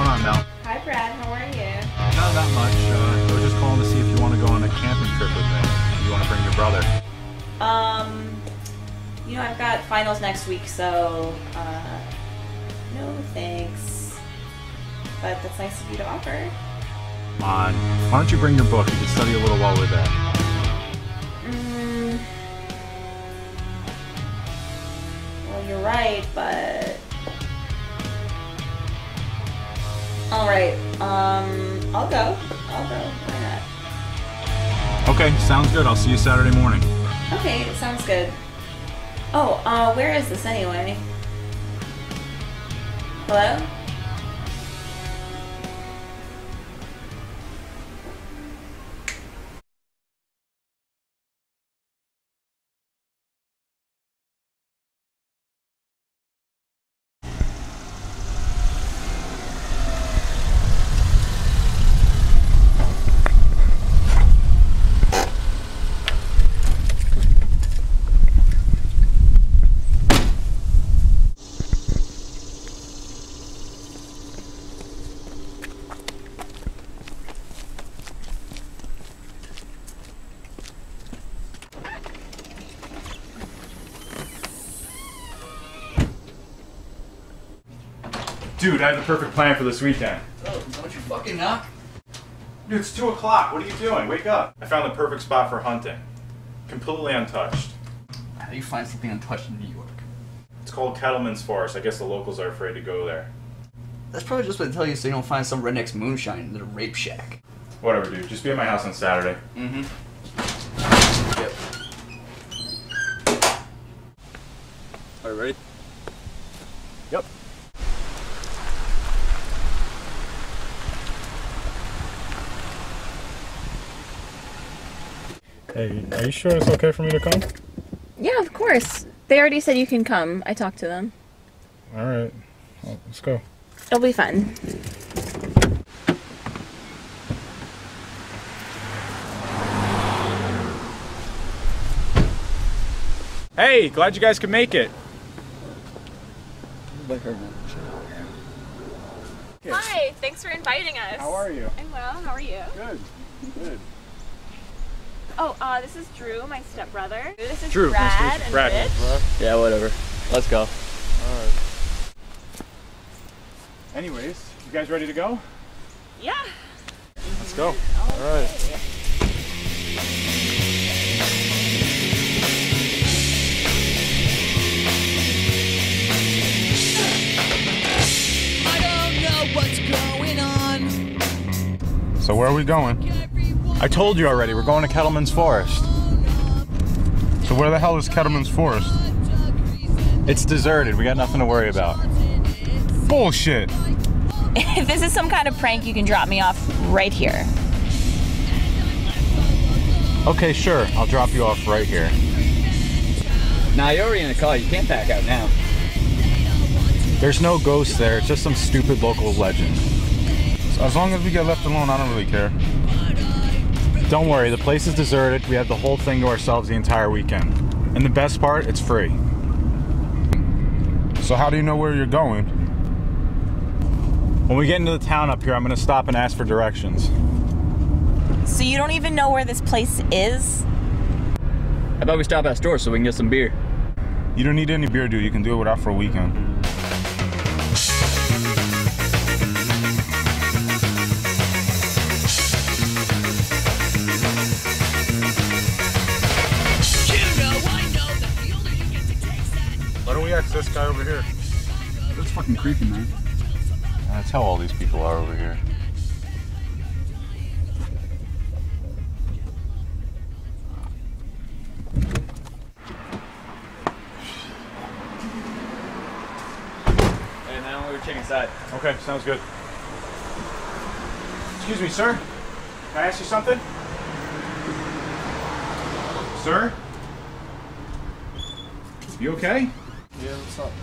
going on, Mel? Hi, Brad. How are you? Not that much. Uh, I was just calling to see if you want to go on a camping trip with me. You want to bring your brother? Um, you know, I've got finals next week, so uh, no thanks. But that's nice of you to offer. Come on. Why don't you bring your book? You can study a little while we're there. Mm. Well, you're right, but Alright, um, I'll go. I'll go. Why not? Okay, sounds good. I'll see you Saturday morning. Okay, sounds good. Oh, uh, where is this anyway? Hello? Dude, I have the perfect plan for this weekend. Oh, don't you fucking knock? Dude, it's 2 o'clock. What are you doing? Wake up. I found the perfect spot for hunting. Completely untouched. How do you find something untouched in New York? It's called Kettleman's Forest. I guess the locals are afraid to go there. That's probably just what they tell you so you don't find some redneck's moonshine in the rape shack. Whatever, dude. Just be at my house on Saturday. Mm-hmm. Yep. Are you ready? Yep. Hey, are you sure it's okay for me to come? Yeah, of course. They already said you can come. I talked to them. All right. Well, let's go. It'll be fun. Hey, glad you guys could make it. Hi, thanks for inviting us. How are you? I'm well. How are you? Good. Good. Oh, uh, this is Drew, my stepbrother. This is Drew, nice to Brad and Brad. Rich. Yeah, whatever. Let's go. All right. Anyways, you guys ready to go? Yeah. Let's go. All right. I don't know what's going on. So where are we going? I told you already. We're going to Kettleman's Forest. So where the hell is Kettleman's Forest? It's deserted. We got nothing to worry about. Bullshit. If this is some kind of prank, you can drop me off right here. Okay, sure. I'll drop you off right here. Nah, you're already in the car. You can't back out now. There's no ghost there. It's just some stupid local legend. So as long as we get left alone, I don't really care. Don't worry, the place is deserted. We have the whole thing to ourselves the entire weekend. And the best part, it's free. So how do you know where you're going? When we get into the town up here, I'm gonna stop and ask for directions. So you don't even know where this place is? How about we stop at a store so we can get some beer? You don't need any beer, dude. You can do it without for a weekend. This guy over here? That's fucking creepy, man. That's how all these people are over here. And now we're checking inside. Okay, sounds good. Excuse me, sir. Can I ask you something? Sir? You okay? Yeah, what's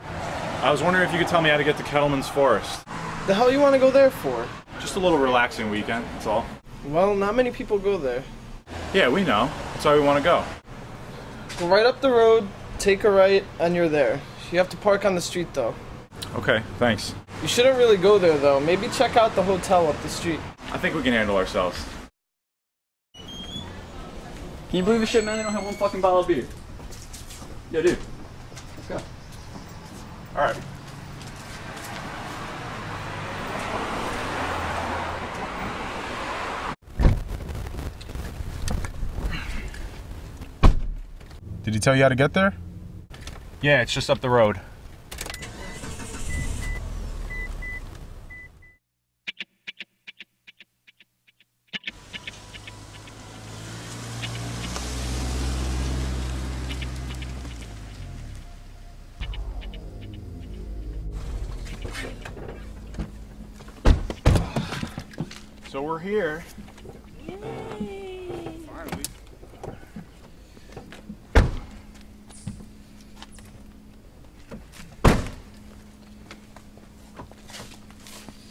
up? I was wondering if you could tell me how to get to Kettleman's Forest. The hell you want to go there for? Just a little relaxing weekend, that's all. Well, not many people go there. Yeah, we know. That's why we want to go. Go right up the road, take a right, and you're there. You have to park on the street though. Okay, thanks. You shouldn't really go there though. Maybe check out the hotel up the street. I think we can handle ourselves. Can you believe this shit, man? They don't have one fucking bottle of beer. Yo, dude. All right. Did he tell you how to get there? Yeah, it's just up the road. So we're here. Finally.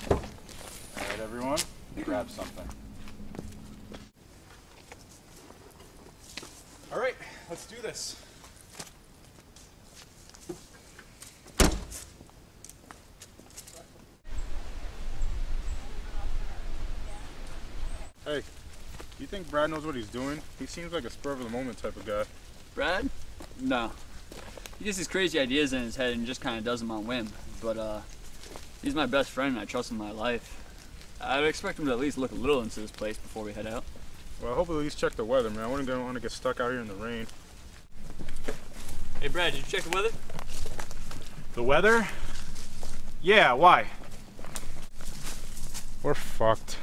All right, everyone, grab something. All right, let's do this. Hey, you think Brad knows what he's doing? He seems like a spur of the moment type of guy. Brad? No. He gets these crazy ideas in his head and just kind of does them on whim. But uh, he's my best friend and I trust him my life. I would expect him to at least look a little into this place before we head out. Well, I hope at least check the weather, man. I wouldn't want to get stuck out here in the rain. Hey, Brad, did you check the weather? The weather? Yeah, why? We're fucked.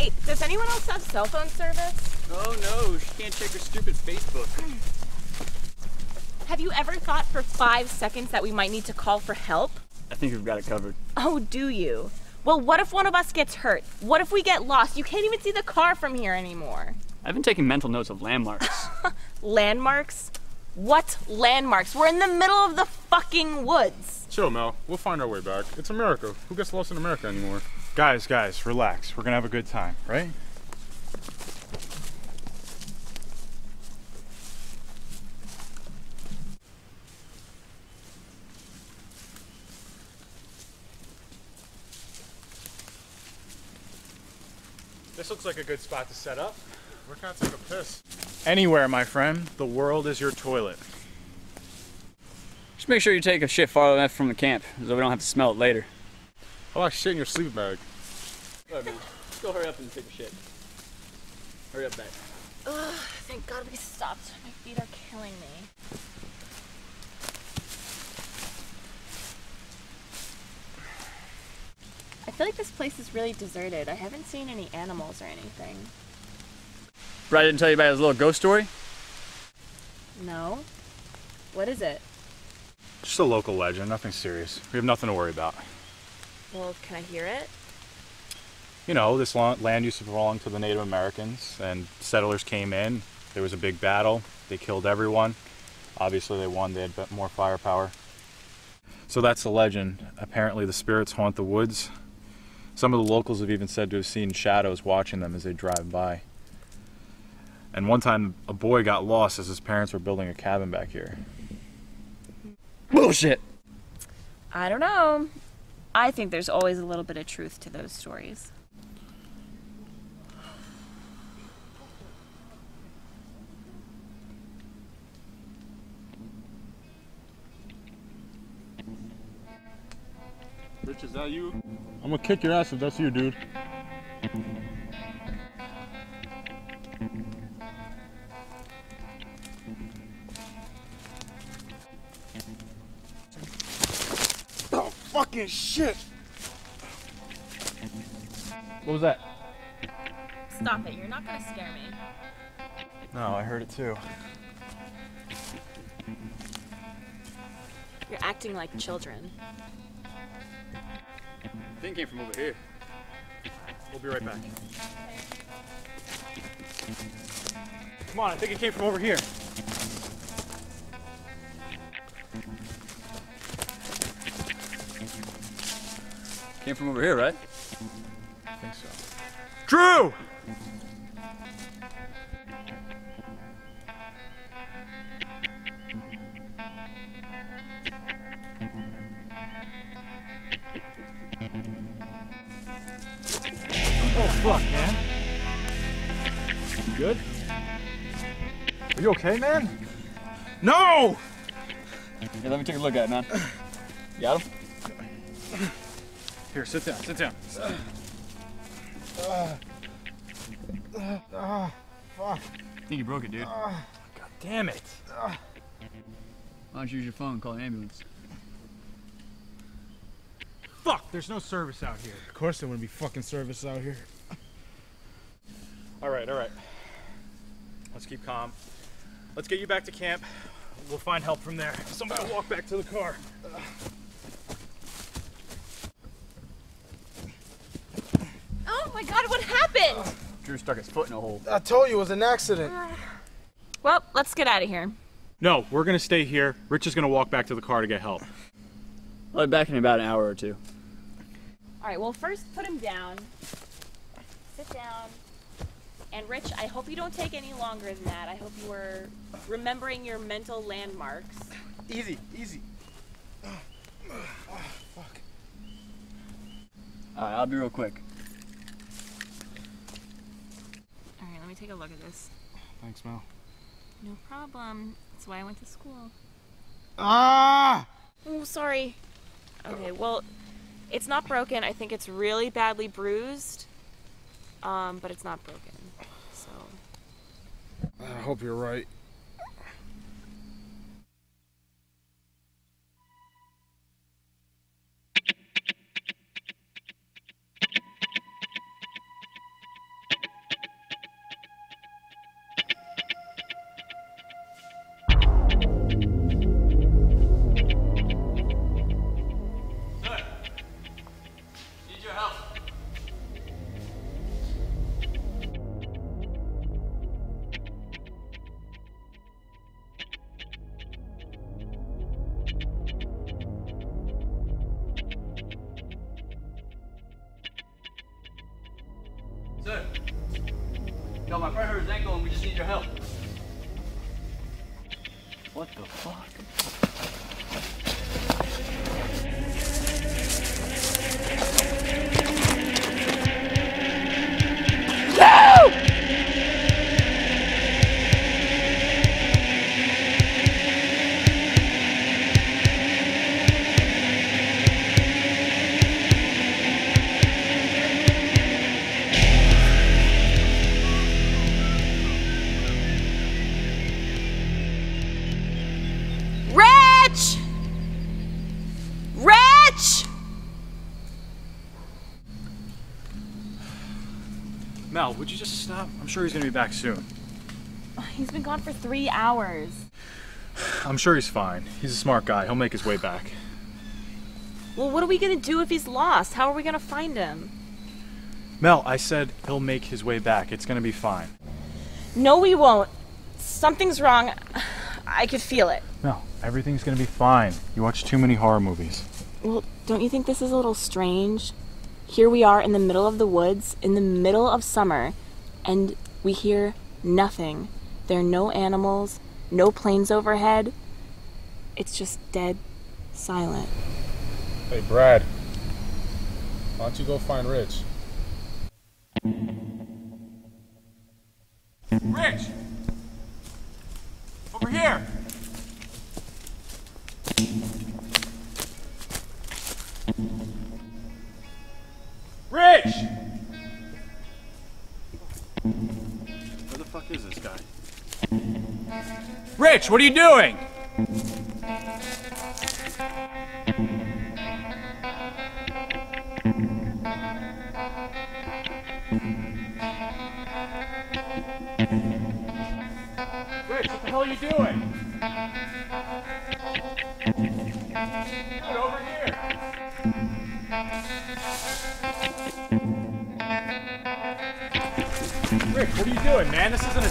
Hey, does anyone else have cell phone service? Oh no, she can't check her stupid Facebook. Have you ever thought for five seconds that we might need to call for help? I think we've got it covered. Oh, do you? Well, what if one of us gets hurt? What if we get lost? You can't even see the car from here anymore. I've been taking mental notes of landmarks. Landmarks? What landmarks? We're in the middle of the fucking woods. Chill, Mel. We'll find our way back. It's America. Who gets lost in America anymore? Guys, guys, relax. We're gonna have a good time, right? This looks like a good spot to set up. Where can I take a piss? Anywhere, my friend. The world is your toilet. Just make sure you take a shit far enough from the camp so we don't have to smell it later. How about shit in your sleep bag? Alright, man. Let's go hurry up and take a shit. Hurry up, back. Ugh, thank God we stopped. My feet are killing me. Feel like this place is really deserted. I haven't seen any animals or anything. Brad didn't tell you about his little ghost story? No? What is it? Just a local legend, nothing serious. We have nothing to worry about. Well, can I hear it? You know, this land used to belong to the Native Americans, and settlers came in. There was a big battle. They killed everyone. Obviously, they won. They had more firepower. So that's the legend. Apparently, the spirits haunt the woods. Some of the locals have even said to have seen shadows watching them as they drive by. And one time, a boy got lost as his parents were building a cabin back here. Bullshit! I don't know. I think there's always a little bit of truth to those stories. Rich, is that you? I'm gonna kick your ass if that's you, dude. Oh, fucking shit! What was that? Stop it. You're not going to scare me. No, I heard it too. You're acting like children. Thing came from over here. We'll be right back. Come on, I think it came from over here. Came from over here, right? I think so. Drew! You okay, man? No! Yeah, let me take a look at it, man. You got him? Here, sit down, sit down. I think you broke it, dude. God damn it. Why don't you use your phone and call an ambulance? Fuck, there's no service out here. Of course there wouldn't be fucking service out here. All right, all right. Let's keep calm. Let's get you back to camp. We'll find help from there. Somebody walk back to the car. Oh my god, what happened? Drew stuck his foot in a hole. I told you it was an accident. Uh, well, let's get out of here. No, we're gonna stay here. Rich is gonna walk back to the car to get help. I'll be back in about an hour or two. All right, well, first put him down. Sit down. And Rich, I hope you don't take any longer than that. I hope you are remembering your mental landmarks. Easy, easy. Alright, I'll be real quick. All right, let me take a look at this. Thanks, Mel. No problem. That's why I went to school. Ah! Oh, sorry. Okay, well, it's not broken. I think it's really badly bruised. Um, but it's not broken. I hope you're right. Would you just stop? I'm sure he's gonna be back soon. He's been gone for three hours. I'm sure he's fine. He's a smart guy. He'll make his way back. Well, what are we gonna do if he's lost? How are we gonna find him? Mel, I said he'll make his way back. It's gonna be fine. No, we won't. Something's wrong. I could feel it. Mel, everything's gonna be fine. You watch too many horror movies. Well, don't you think this is a little strange? Here we are in the middle of the woods, in the middle of summer, and we hear nothing. There are no animals, no planes overhead. It's just dead silent. Hey, Brad. Why don't you go find Rich? Rich! Over here! Rich! Where the fuck is this guy? Rich, what are you doing? Rich, what the hell are you doing?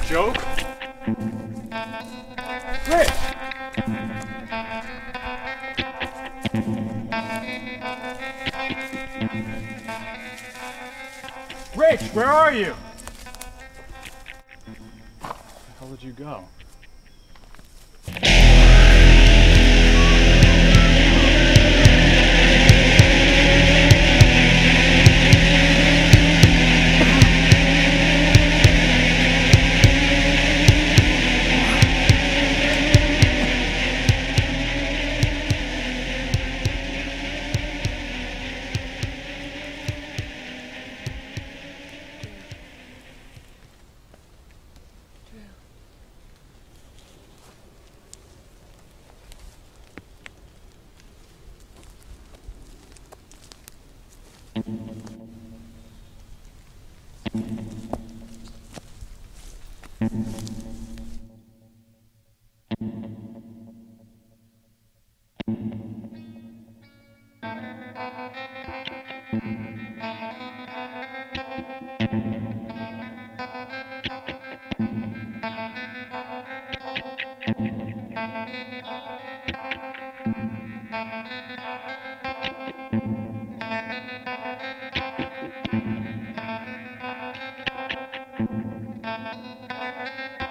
Joke. Rick! Rich, where are you? Where the hell did you go? Hey guys! Wake up, wake up, wake up,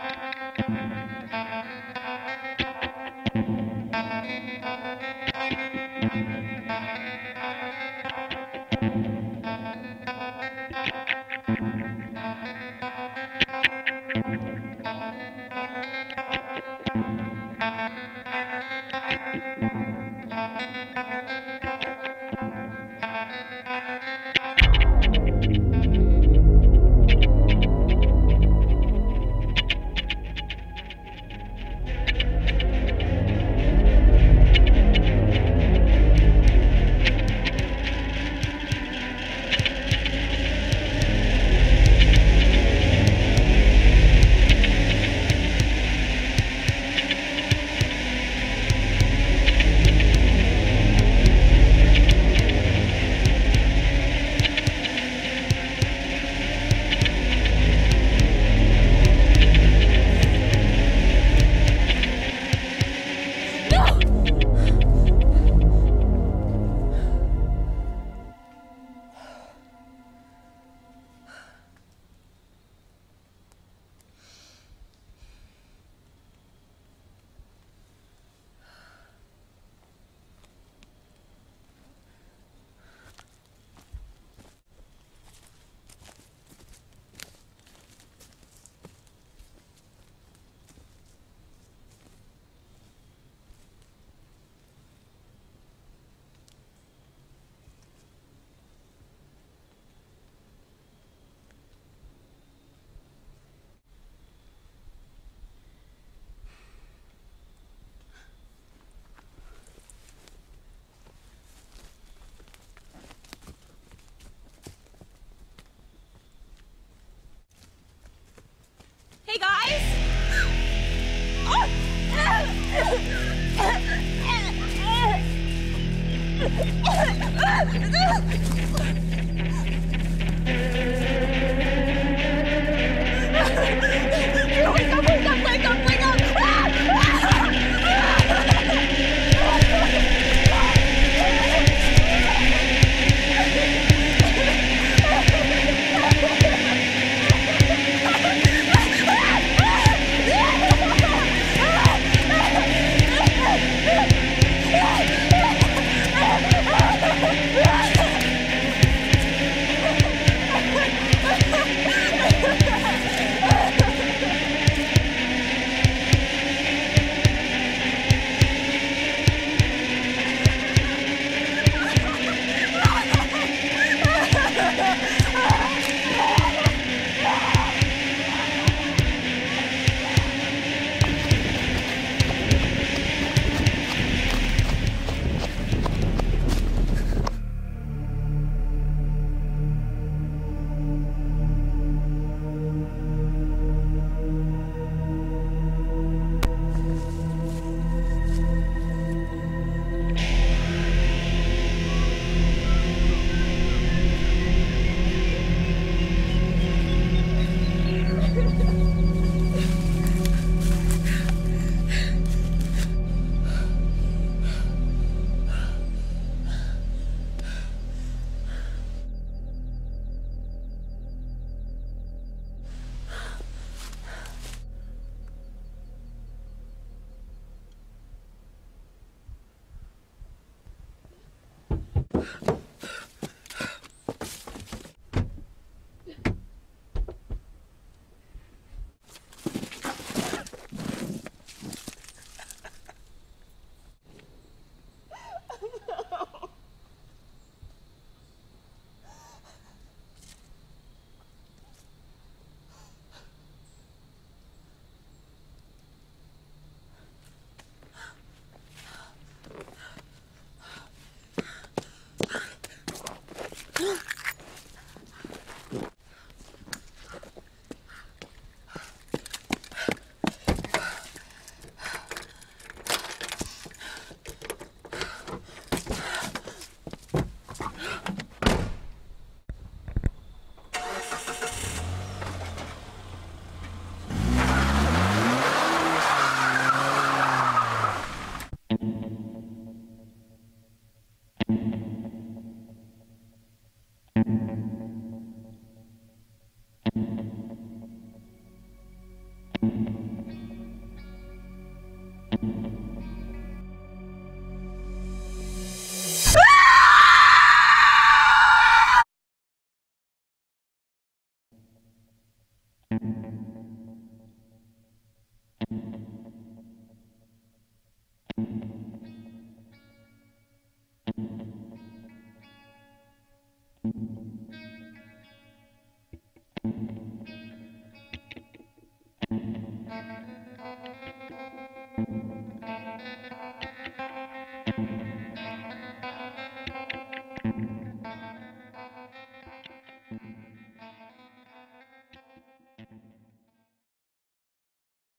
wake up!